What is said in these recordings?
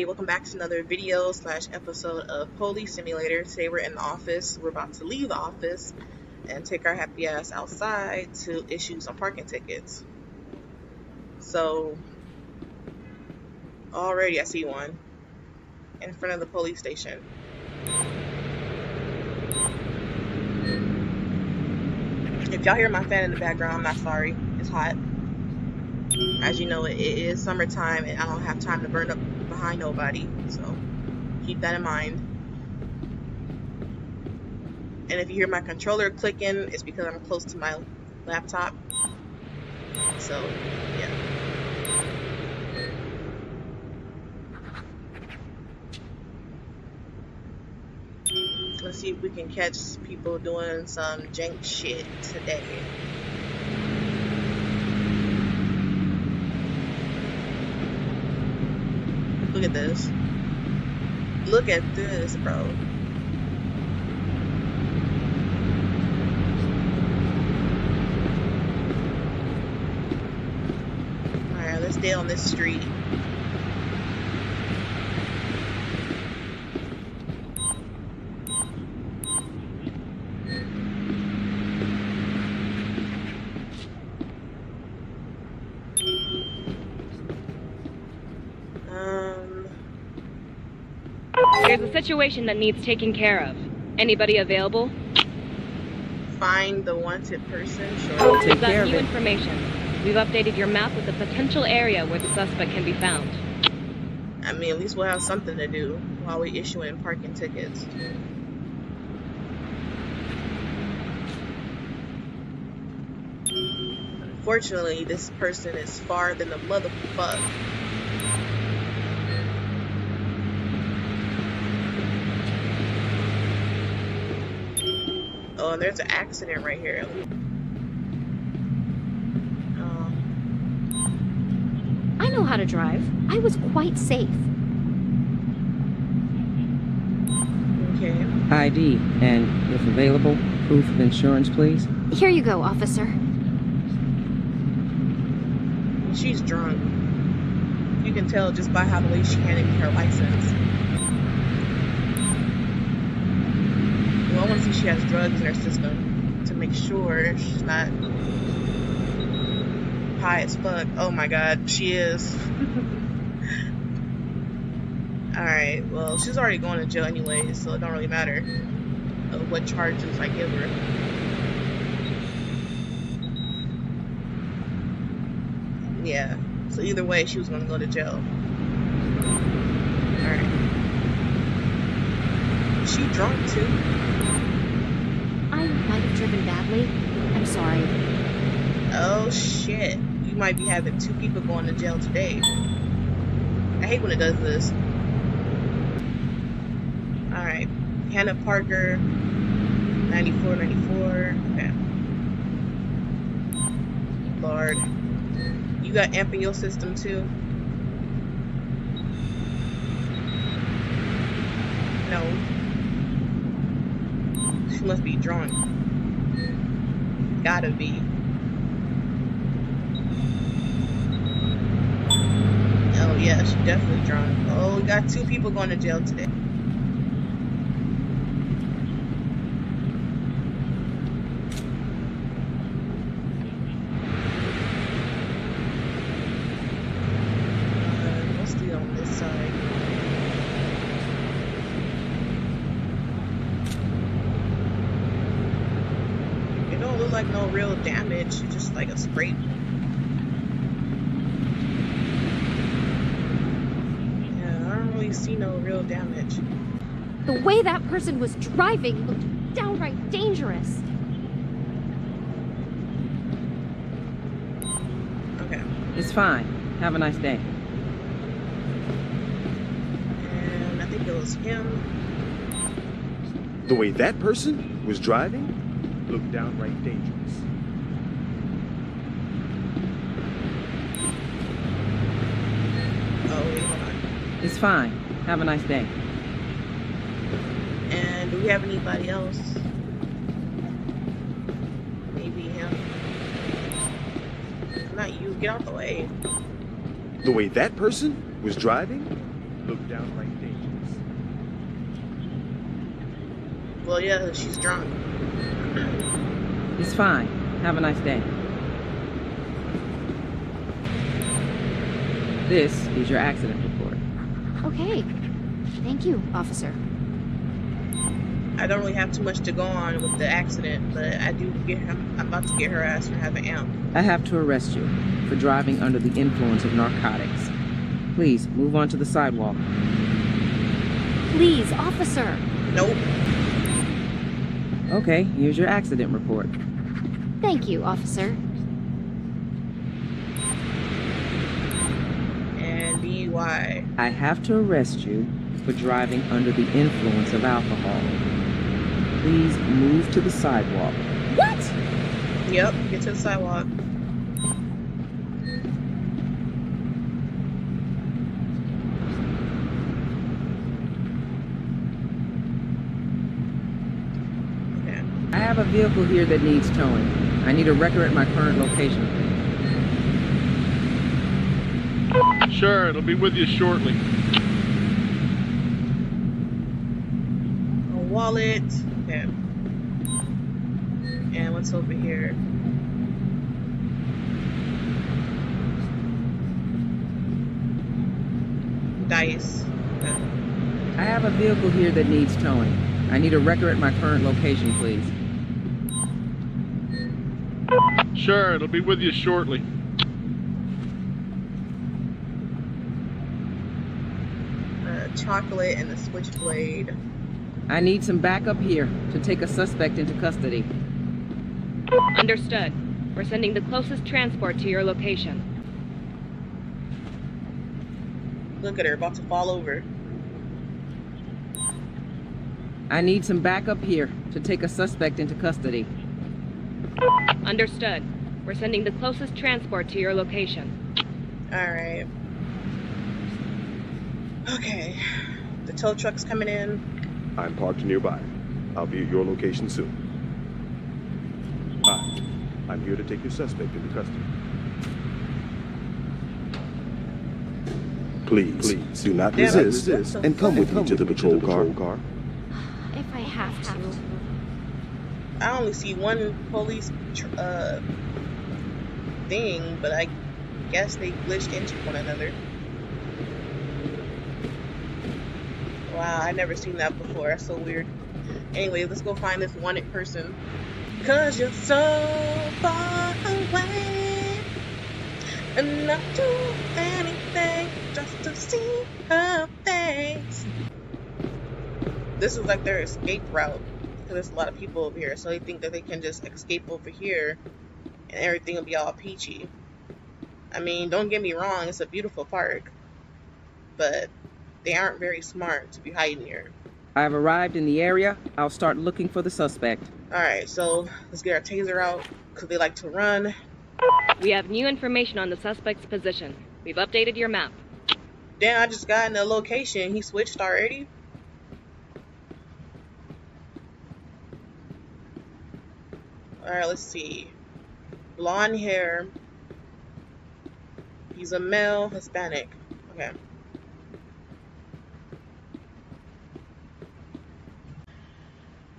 everybody, welcome back to another video slash episode of Police Simulator. Today we're in the office. We're about to leave the office and take our happy ass outside to issue some parking tickets. So, already I see one in front of the police station. If y'all hear my fan in the background, I'm not sorry. It's hot. As you know, it is summertime and I don't have time to burn up behind nobody. So keep that in mind. And if you hear my controller clicking, it's because I'm close to my laptop. So, yeah. Let's see if we can catch people doing some jank shit today. Look at this. Look at this, bro. Alright, let's stay on this street. Um, There's a situation that needs taking care of. Anybody available? find the wanted person. Sure. I'll take We've got of new it. information. We've updated your map with the potential area where the suspect can be found. I mean, at least we'll have something to do while we're issuing parking tickets. Unfortunately, this person is far than the motherfuck. Oh, and there's an accident right here. Um, I know how to drive. I was quite safe. okay. ID and, if available, proof of insurance, please. Here you go, officer. She's drunk. You can tell just by how the way she handed me her license. To she has drugs in her system to make sure she's not high as fuck. Oh my god, she is. Alright, well, she's already going to jail anyway, so it don't really matter uh, what charges I give her. Yeah. So either way, she was gonna go to jail. Alright. She drunk too? I might have driven badly. I'm sorry. Oh shit. You might be having two people going to jail today. I hate when it does this. Alright. Hannah Parker, 94, 94. Okay. Lord. You got amp in your system too? No. She must be drunk. Gotta be. Oh yeah, she definitely drunk. Oh, we got two people going to jail today. Uh, mostly on this side. It don't look like no real damage, it's just like a scrape. Yeah, I don't really see no real damage. The way that person was driving looked downright dangerous. Okay. It's fine. Have a nice day. And I think it was him. The way that person was driving looked downright dangerous. Oh, wait, hold on. It's fine. Have a nice day. And do we have anybody else? Maybe him. Not you. Get out the way. The way that person was driving looked downright dangerous. Well, yeah, she's drunk. It's fine. Have a nice day. This is your accident report. Okay. Thank you, officer. I don't really have too much to go on with the accident, but I do get I'm, I'm about to get her ass for having amp. I have to arrest you for driving under the influence of narcotics. Please move on to the sidewalk. Please, officer. Nope. Okay, here's your accident report. Thank you, officer. DUI. I have to arrest you for driving under the influence of alcohol. Please move to the sidewalk. What? Yep. Get to the sidewalk. Okay. I have a vehicle here that needs towing. I need a wrecker at my current location. Sure, it'll be with you shortly. A wallet. Okay. And what's over here? Dice. Okay. I have a vehicle here that needs towing. I need a wrecker at my current location, please. Sure, it'll be with you shortly. Uh, chocolate and a switchblade. I need some backup here to take a suspect into custody. Understood. We're sending the closest transport to your location. Look at her, about to fall over. I need some backup here to take a suspect into custody. Understood. We're sending the closest transport to your location. Alright. Okay. The tow truck's coming in. I'm parked nearby. I'll be at your location soon. Hi. I'm here to take your suspect into custody. Please, Please do not Damn it, resist, what the and come with me to the patrol car. If I have to. I only see one police tr- uh, thing, but I guess they glitched into one another. Wow, I never seen that before. That's so weird. Anyway, let's go find this wanted person. Cause you're so far away. And I'll do anything just to see her face. This is like their escape route. Because there's a lot of people over here. So they think that they can just escape over here and everything will be all peachy. I mean, don't get me wrong, it's a beautiful park. But they aren't very smart to be hiding here. I've arrived in the area. I'll start looking for the suspect. Alright, so let's get our taser out. Because they like to run. We have new information on the suspect's position. We've updated your map. Damn, I just got in the location. He switched already? Alright, let's see. Blonde hair. He's a male Hispanic. Okay.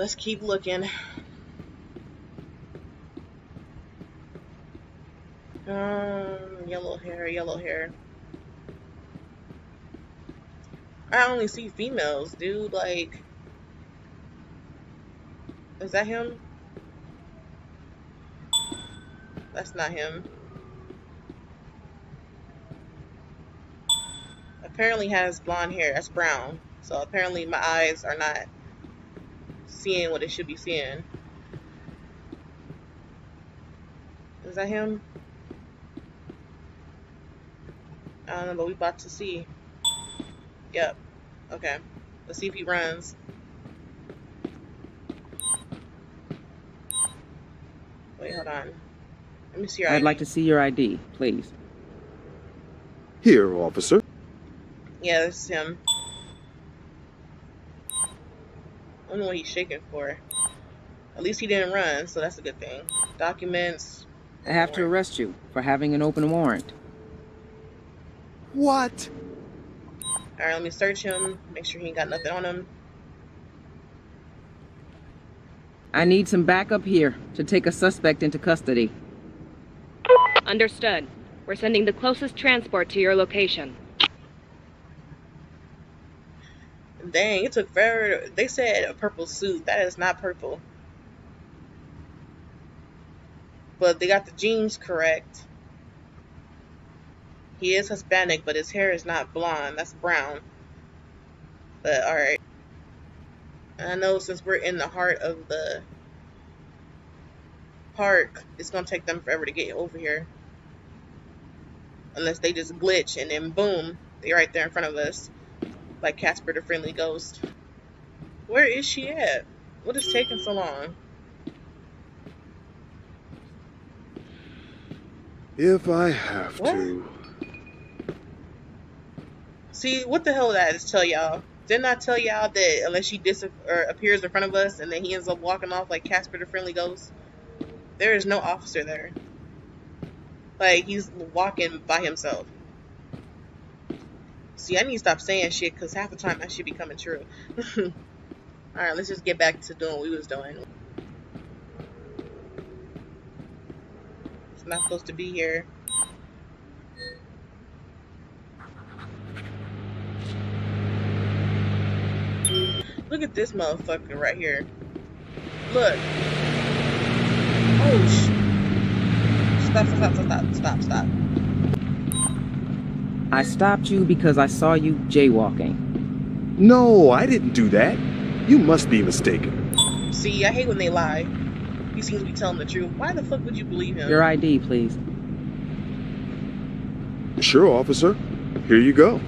Let's keep looking. Um, yellow hair, yellow hair. I only see females, dude. Like, is that him? That's not him. Apparently has blonde hair. That's brown. So apparently my eyes are not seeing what it should be seeing. Is that him? I don't know, but we about to see. Yep. Okay. Let's see if he runs. Wait, hold on. Let me see your I'd ID. like to see your ID, please. Here, officer. Yeah, this is him. I don't know what he's shaking for. At least he didn't run, so that's a good thing. Documents. I have to arrest you for having an open warrant. What? Alright, let me search him. Make sure he ain't got nothing on him. I need some backup here to take a suspect into custody. Understood. We're sending the closest transport to your location. Dang, it took forever. They said a purple suit. That is not purple. But they got the jeans correct. He is Hispanic, but his hair is not blonde. That's brown. But alright. I know since we're in the heart of the park, it's gonna take them forever to get over here. Unless they just glitch and then boom, they're right there in front of us. Like Casper the Friendly Ghost. Where is she at? What is taking so long? If I have What? to. See, what the hell did I just tell y'all? Didn't I tell y'all that unless she dis or appears in front of us and then he ends up walking off like Casper the Friendly Ghost, there is no officer there. Like he's walking by himself. See, I need to stop saying shit because half the time that should be coming true. All right, let's just get back to doing what we was doing. It's not supposed to be here. Look at this motherfucker right here. Look. Oh sh. Stop, stop, stop, stop, stop, stop. I stopped you because I saw you jaywalking. No, I didn't do that. You must be mistaken. See, I hate when they lie. He seems to be telling the truth. Why the fuck would you believe him? Your ID, please. Sure, officer. Here you go.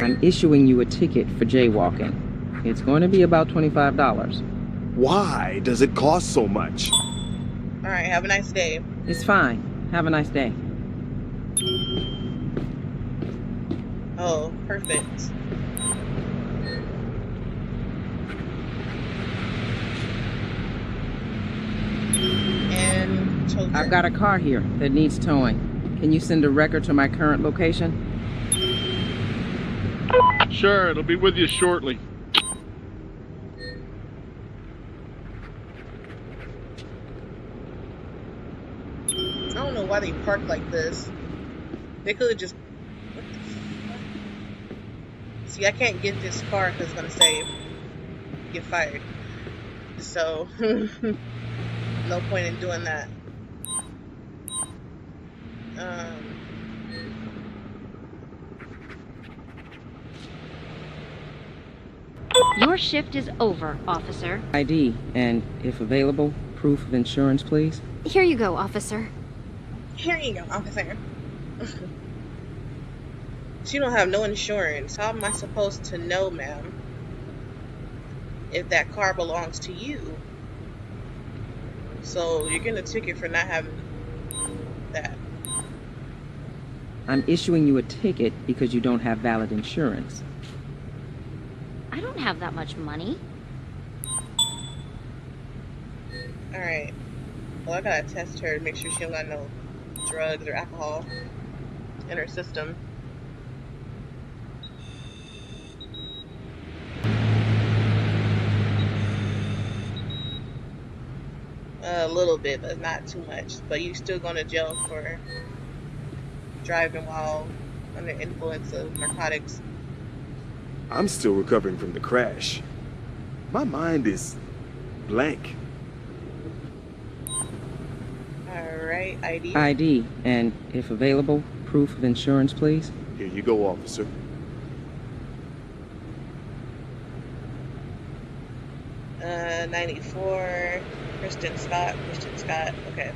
I'm issuing you a ticket for jaywalking. It's going to be about $25. Why does it cost so much? Alright, have a nice day. It's fine. Have a nice day. Oh, perfect. And children. I've got a car here that needs towing. Can you send a wrecker to my current location? Sure, it'll be with you shortly. I don't know why they park like this. They could have just. What the fuck? See, I can't get this car because it's gonna say get fired. So, no point in doing that. Um, Your shift is over, officer. ID, and if available, proof of insurance, please. Here you go, officer. Here you go, officer. she don't have no insurance. How am I supposed to know, ma'am, if that car belongs to you? So you're getting a ticket for not having that. I'm issuing you a ticket because you don't have valid insurance. I don't have that much money. Alright. Well, I gotta test her to make sure she don't got no drugs or alcohol in her system. A little bit, but not too much. But you still going to jail for driving while under influence of narcotics. I'm still recovering from the crash. My mind is blank. Alright, ID. ID, and if available, proof of insurance, please. Here you go, officer. Uh, 94. Kristen Scott. Kristen Scott. Okay.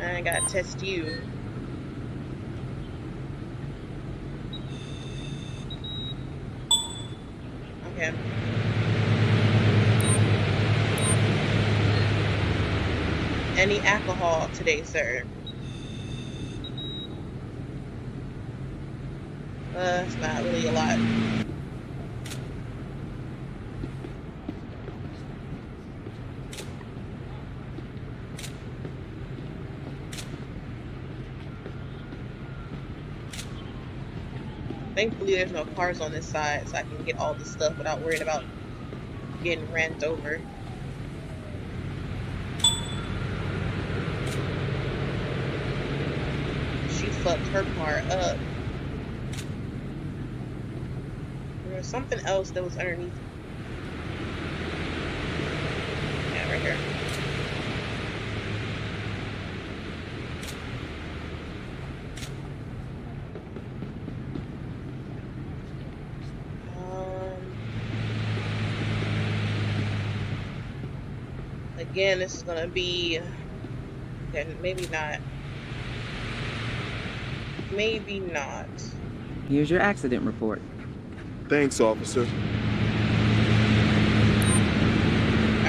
I gotta test you. Okay. any alcohol today, sir. Uh, it's not really a lot. Thankfully, there's no cars on this side, so I can get all the stuff without worrying about getting ran over. She fucked her car up. There was something else that was underneath. Yeah, right here. Um, again, this is gonna be. Maybe not. Maybe not. Here's your accident report. Thanks, officer. All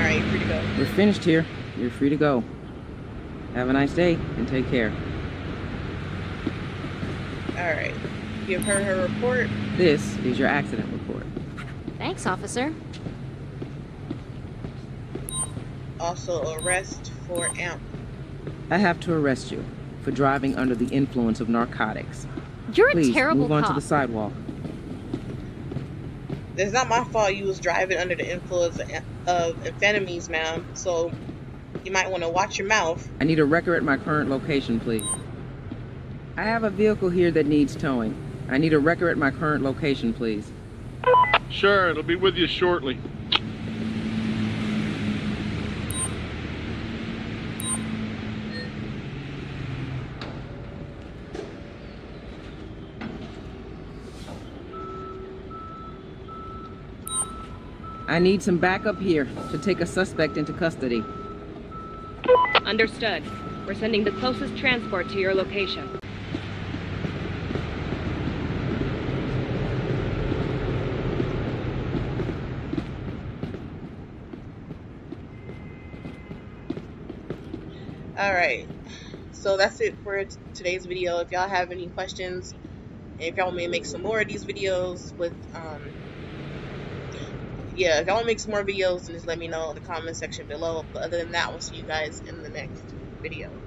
right, free to go. We're finished here. You're free to go. Have a nice day and take care. All right. Give her her report. This is your accident report. Thanks, officer. Also, arrest for amp. I have to arrest you for driving under the influence of narcotics. You're a terrible move on to cop. the sidewalk. It's not my fault you was driving under the influence of, of amphetamines, ma'am. So you might want to watch your mouth. I need a wrecker at my current location, please. I have a vehicle here that needs towing. I need a wrecker at my current location, please. Sure, it'll be with you shortly. I need some backup here to take a suspect into custody. Understood. We're sending the closest transport to your location. All right. So that's it for today's video. If y'all have any questions, if y'all want me to make some more of these videos with, um, yeah, if y'all want to make some more videos, then just let me know in the comment section below. But other than that, we'll see you guys in the next video.